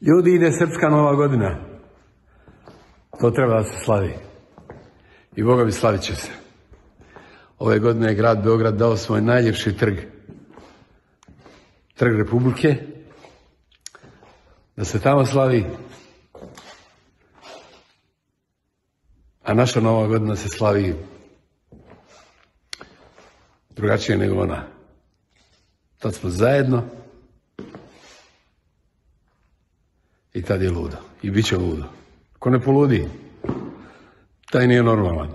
Ljudi, ide Srpska nova godina. To treba da se slavi. I Boga bi slavit će se. Ove godine je grad Beograd dao svoj najljepši trg. Trg Republike. Da se tamo slavi. A naša nova godina se slavi drugačije nego ona. Tad smo zajedno i tad je ludo. I bit će ludo. Ko ne poludi, taj nije normalan.